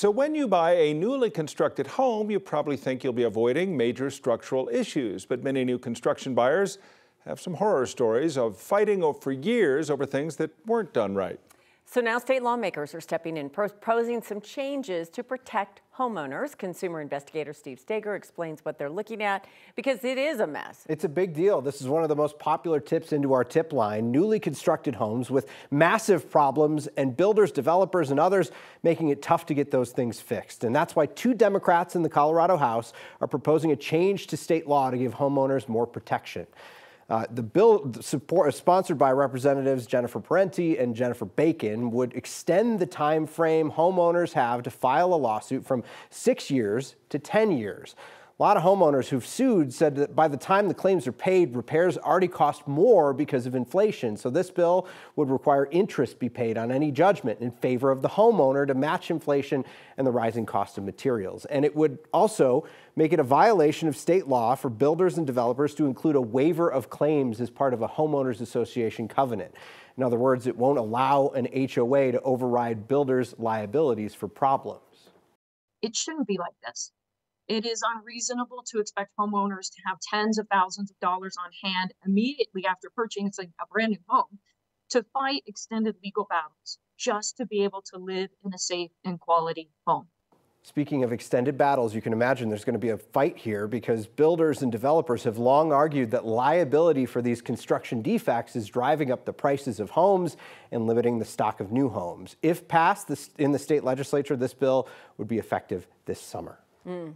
So when you buy a newly constructed home, you probably think you'll be avoiding major structural issues. But many new construction buyers have some horror stories of fighting for years over things that weren't done right. So now state lawmakers are stepping in, proposing some changes to protect homeowners. Consumer investigator Steve Staeger explains what they're looking at because it is a mess. It's a big deal. This is one of the most popular tips into our tip line. Newly constructed homes with massive problems and builders, developers, and others making it tough to get those things fixed. And that's why two Democrats in the Colorado House are proposing a change to state law to give homeowners more protection. Uh, the bill support, sponsored by Representatives Jennifer Parenti and Jennifer Bacon would extend the time frame homeowners have to file a lawsuit from six years to 10 years. A lot of homeowners who've sued said that by the time the claims are paid, repairs already cost more because of inflation. So this bill would require interest be paid on any judgment in favor of the homeowner to match inflation and the rising cost of materials. And it would also make it a violation of state law for builders and developers to include a waiver of claims as part of a homeowners association covenant. In other words, it won't allow an HOA to override builders' liabilities for problems. It shouldn't be like this. It is unreasonable to expect homeowners to have tens of thousands of dollars on hand immediately after purchasing a brand new home to fight extended legal battles just to be able to live in a safe and quality home. Speaking of extended battles, you can imagine there's going to be a fight here because builders and developers have long argued that liability for these construction defects is driving up the prices of homes and limiting the stock of new homes. If passed in the state legislature, this bill would be effective this summer. Mm.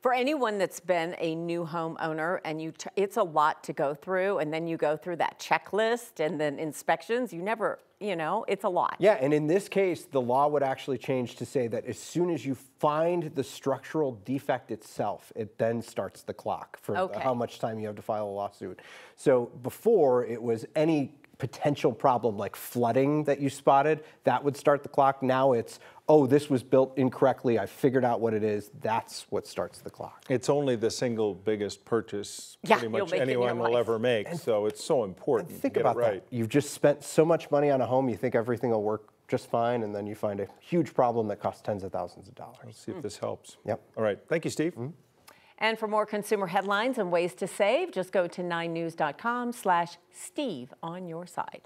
For anyone that's been a new homeowner and you, it's a lot to go through, and then you go through that checklist and then inspections, you never, you know, it's a lot. Yeah, and in this case, the law would actually change to say that as soon as you find the structural defect itself, it then starts the clock for okay. how much time you have to file a lawsuit. So before, it was any potential problem like flooding that you spotted, that would start the clock. Now it's, oh, this was built incorrectly. I figured out what it is. That's what starts the clock. It's only the single biggest purchase yeah, pretty much anyone will ever make. And, so it's so important. think about right. that. You've just spent so much money on a home, you think everything will work just fine, and then you find a huge problem that costs tens of thousands of dollars. Let's see if this helps. Yep. All right. Thank you, Steve. Mm -hmm. And for more consumer headlines and ways to save, just go to 9news.com slash Steve on your side.